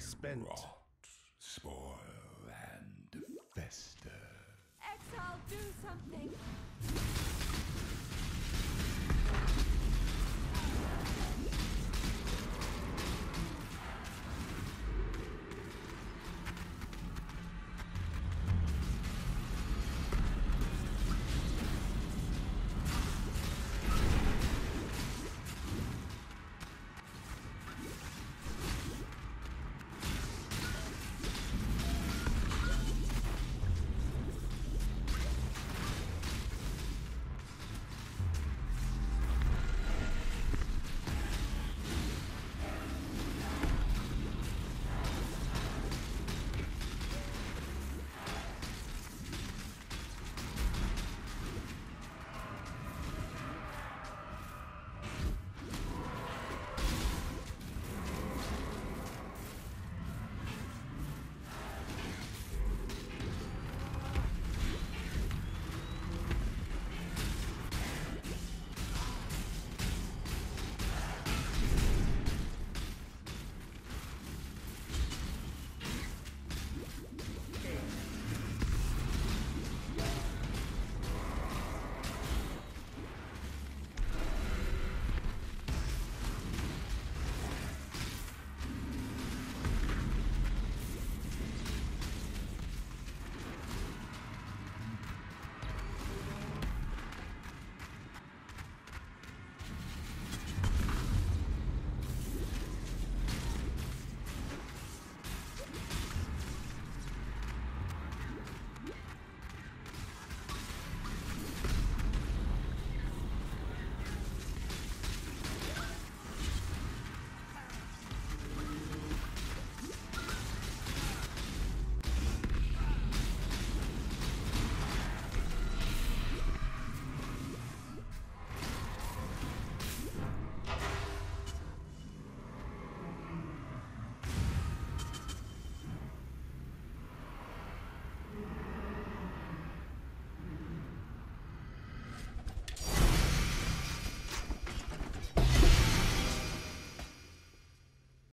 spent. Rot, spoil, and fester. Exile, do something!